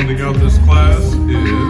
rounding out this class is